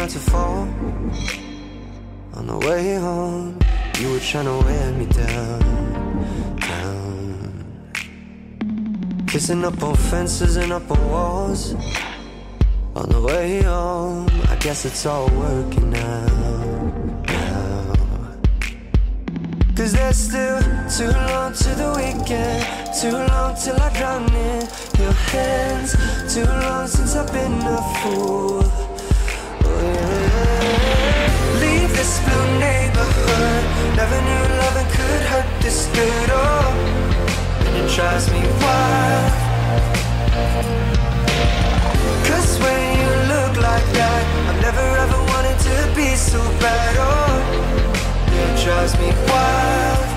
not to fall. On the way home, you were trying to wear me down, down. Kissing up on fences and up on walls. On the way home, I guess it's all working out now. Cause there's still too long to the weekend, too long till I drown in your hands, too long since I've been a fool. Drives me wild. Cause when you look like that, I've never ever wanted to be so bad. Oh, it drives me wild.